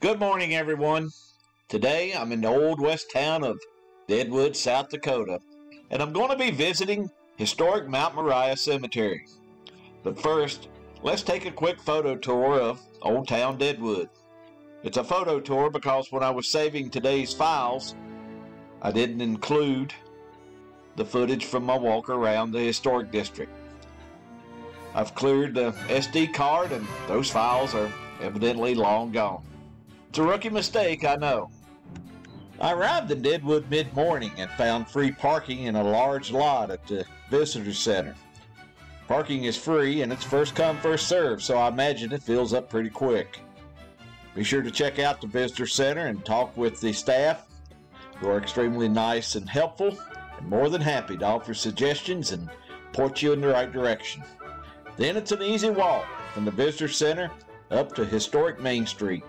Good morning, everyone. Today I'm in the old west town of Deadwood, South Dakota, and I'm going to be visiting historic Mount Moriah Cemetery. But first, let's take a quick photo tour of Old Town Deadwood. It's a photo tour because when I was saving today's files, I didn't include the footage from my walk around the historic district. I've cleared the SD card and those files are evidently long gone. It's a rookie mistake, I know. I arrived in Deadwood mid-morning and found free parking in a large lot at the visitor center. Parking is free and it's first come first served, so I imagine it fills up pretty quick. Be sure to check out the visitor center and talk with the staff who are extremely nice and helpful and more than happy to offer suggestions and point you in the right direction. Then it's an easy walk from the visitor center up to historic Main Street.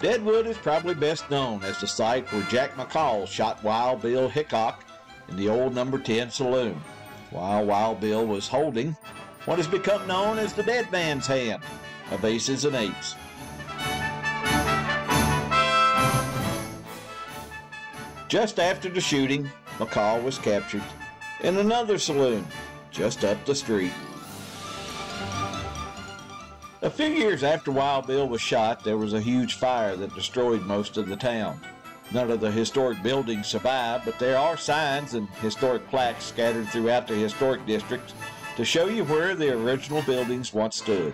Deadwood is probably best known as the site where Jack McCall shot Wild Bill Hickok in the old number 10 saloon, while Wild Bill was holding what has become known as the dead man's hand of aces and eights. Just after the shooting, McCall was captured in another saloon just up the street. A few years after Wild Bill was shot, there was a huge fire that destroyed most of the town. None of the historic buildings survived, but there are signs and historic plaques scattered throughout the historic district to show you where the original buildings once stood.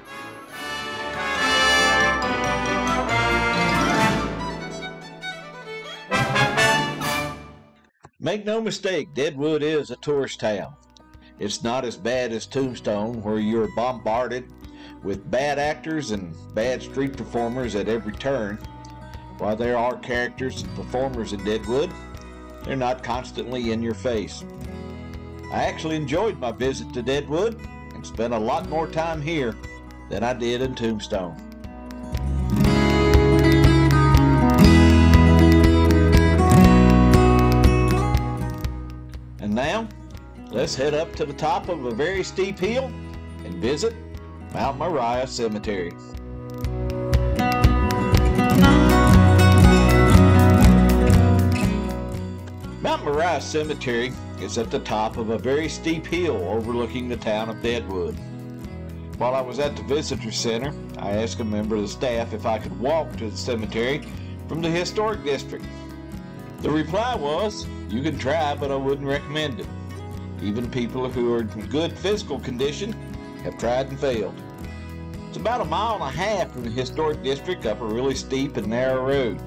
Make no mistake, Deadwood is a tourist town. It's not as bad as Tombstone, where you're bombarded with bad actors and bad street performers at every turn. While there are characters and performers in Deadwood, they're not constantly in your face. I actually enjoyed my visit to Deadwood and spent a lot more time here than I did in Tombstone. And now, let's head up to the top of a very steep hill and visit Mount Moriah Cemetery. Mount Moriah Cemetery is at the top of a very steep hill overlooking the town of Deadwood. While I was at the visitor center, I asked a member of the staff if I could walk to the cemetery from the historic district. The reply was, you can try, but I wouldn't recommend it. Even people who are in good physical condition have tried and failed. It's about a mile and a half from the historic district up a really steep and narrow road.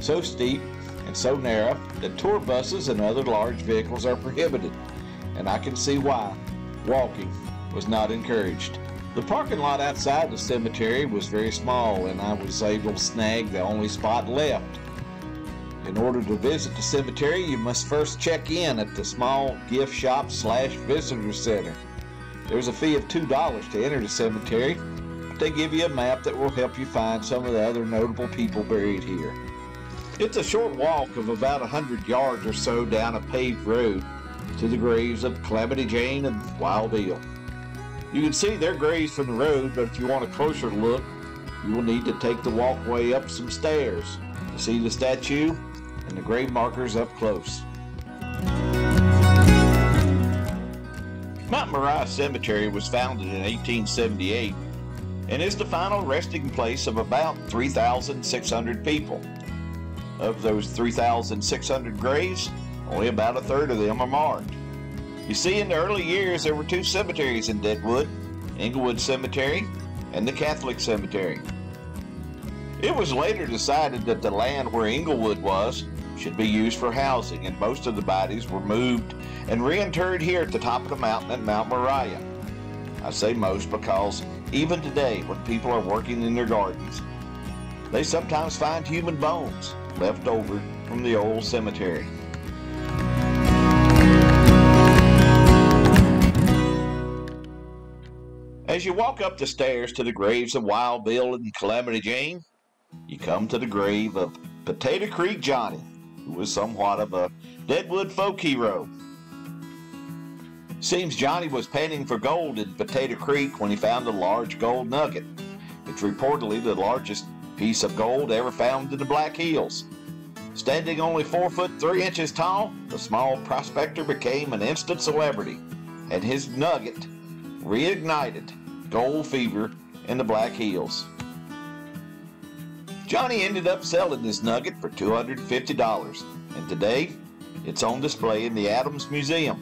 So steep and so narrow that tour buses and other large vehicles are prohibited, and I can see why. Walking was not encouraged. The parking lot outside the cemetery was very small, and I was able to snag the only spot left. In order to visit the cemetery, you must first check in at the small gift shop slash visitor center. There's a fee of $2 to enter the cemetery, but they give you a map that will help you find some of the other notable people buried here. It's a short walk of about a hundred yards or so down a paved road to the graves of Calamity Jane and Wild Bill. You can see their graves from the road, but if you want a closer look, you will need to take the walkway up some stairs to see the statue and the grave markers up close. Mount Moriah Cemetery was founded in 1878 and is the final resting place of about 3,600 people. Of those 3,600 graves, only about a third of them are marked. You see, in the early years, there were two cemeteries in Deadwood Inglewood Cemetery and the Catholic Cemetery. It was later decided that the land where Inglewood was should be used for housing, and most of the bodies were moved and reinterred here at the top of the mountain at Mount Moriah. I say most because even today, when people are working in their gardens, they sometimes find human bones left over from the old cemetery. As you walk up the stairs to the graves of Wild Bill and Calamity Jane, you come to the grave of Potato Creek Johnny, who was somewhat of a Deadwood folk hero. Seems Johnny was panning for gold in Potato Creek when he found a large gold nugget. It's reportedly the largest piece of gold ever found in the Black Hills. Standing only four foot three inches tall, the small prospector became an instant celebrity, and his nugget reignited gold fever in the Black Hills. Johnny ended up selling this nugget for $250, and today it's on display in the Adams Museum.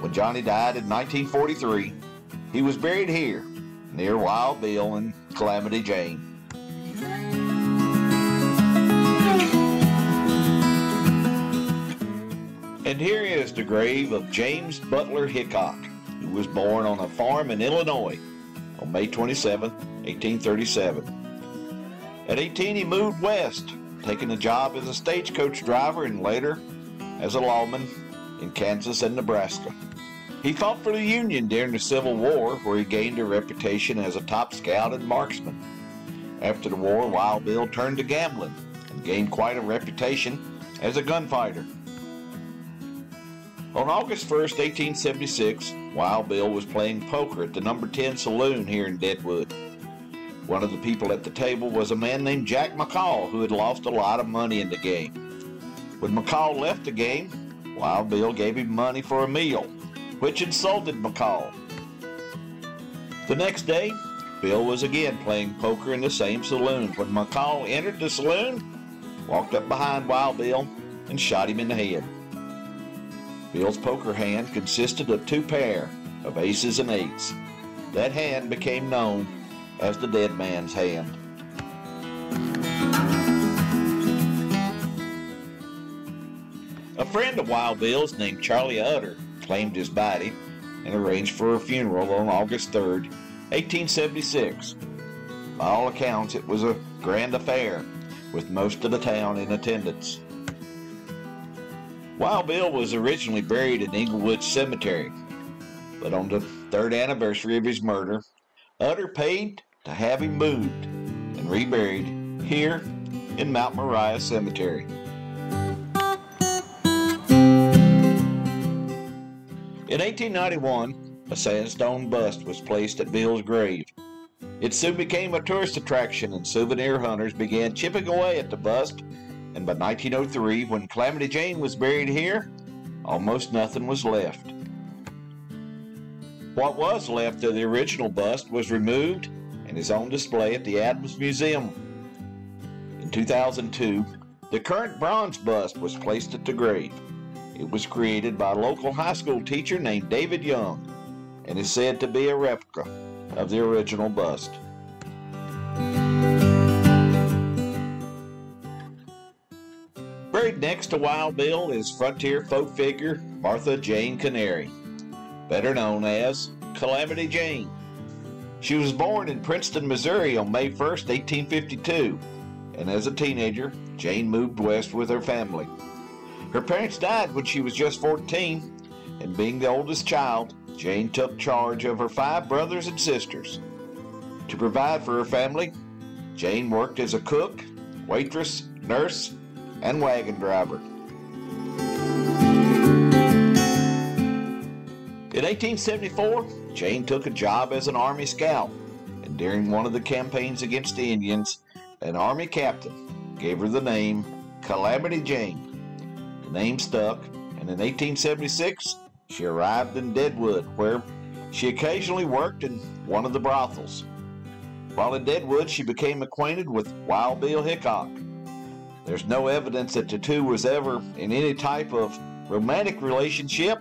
When Johnny died in 1943, he was buried here near Wild Bill and Calamity Jane. And here is the grave of James Butler Hickok, who was born on a farm in Illinois on May 27, 1837. At 18, he moved west, taking a job as a stagecoach driver and later as a lawman in Kansas and Nebraska. He fought for the Union during the Civil War, where he gained a reputation as a top scout and marksman. After the war, Wild Bill turned to gambling and gained quite a reputation as a gunfighter. On August 1, 1876, Wild Bill was playing poker at the number 10 saloon here in Deadwood. One of the people at the table was a man named Jack McCall who had lost a lot of money in the game. When McCall left the game, Wild Bill gave him money for a meal which insulted McCall. The next day, Bill was again playing poker in the same saloon when McCall entered the saloon, walked up behind Wild Bill, and shot him in the head. Bill's poker hand consisted of two pair of aces and eights. That hand became known as the dead man's hand. A friend of Wild Bill's named Charlie Utter claimed his body and arranged for a funeral on August 3, 1876. By all accounts, it was a grand affair, with most of the town in attendance. Wild Bill was originally buried in Inglewood Cemetery, but on the third anniversary of his murder, Utter paid to have him moved and reburied here in Mount Moriah Cemetery. In 1891, a sandstone bust was placed at Bill's grave. It soon became a tourist attraction, and souvenir hunters began chipping away at the bust. And by 1903, when Calamity Jane was buried here, almost nothing was left. What was left of the original bust was removed is on display at the Adams Museum. In 2002, the current bronze bust was placed at the grave. It was created by a local high school teacher named David Young and is said to be a replica of the original bust. Buried next to Wild Bill is frontier folk figure Martha Jane Canary, better known as Calamity Jane. She was born in Princeton, Missouri on May 1, 1852, and as a teenager, Jane moved west with her family. Her parents died when she was just 14, and being the oldest child, Jane took charge of her five brothers and sisters. To provide for her family, Jane worked as a cook, waitress, nurse, and wagon driver. In 1874, Jane took a job as an Army scout, and during one of the campaigns against the Indians, an Army captain gave her the name Calamity Jane. The name stuck, and in 1876 she arrived in Deadwood, where she occasionally worked in one of the brothels. While in Deadwood, she became acquainted with Wild Bill Hickok. There's no evidence that the two was ever in any type of romantic relationship,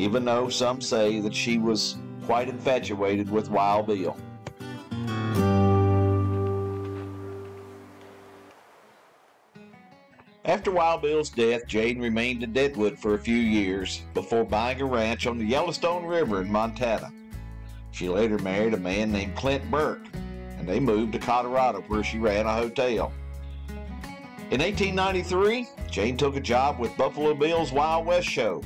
even though some say that she was quite infatuated with Wild Bill. After Wild Bill's death, Jane remained in Deadwood for a few years before buying a ranch on the Yellowstone River in Montana. She later married a man named Clint Burke, and they moved to Colorado where she ran a hotel. In 1893, Jane took a job with Buffalo Bill's Wild West show.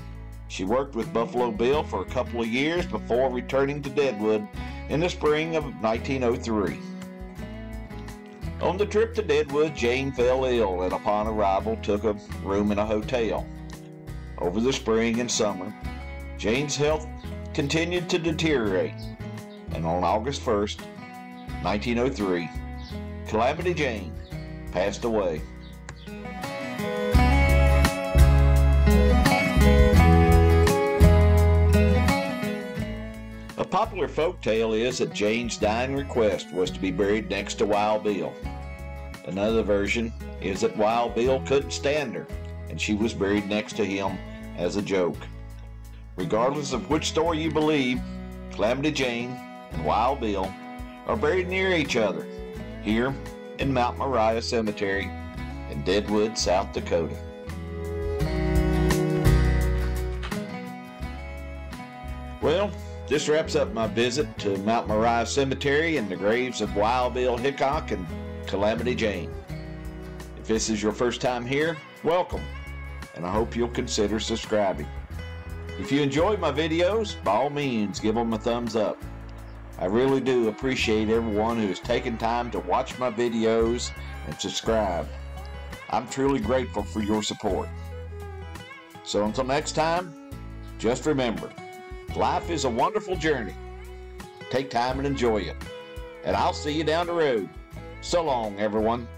She worked with Buffalo Bill for a couple of years before returning to Deadwood in the spring of 1903. On the trip to Deadwood, Jane fell ill and upon arrival took a room in a hotel. Over the spring and summer, Jane's health continued to deteriorate, and on August 1st, 1903, Calamity Jane passed away. Popular folk tale is that Jane's dying request was to be buried next to Wild Bill. Another version is that Wild Bill couldn't stand her, and she was buried next to him as a joke. Regardless of which story you believe, Calamity Jane and Wild Bill are buried near each other here in Mount Moriah Cemetery in Deadwood, South Dakota. Well, this wraps up my visit to Mount Moriah Cemetery and the graves of Wild Bill Hickok and Calamity Jane. If this is your first time here, welcome, and I hope you'll consider subscribing. If you enjoyed my videos, by all means, give them a thumbs up. I really do appreciate everyone who has taken time to watch my videos and subscribe. I'm truly grateful for your support. So until next time, just remember, life is a wonderful journey. Take time and enjoy it. And I'll see you down the road. So long, everyone.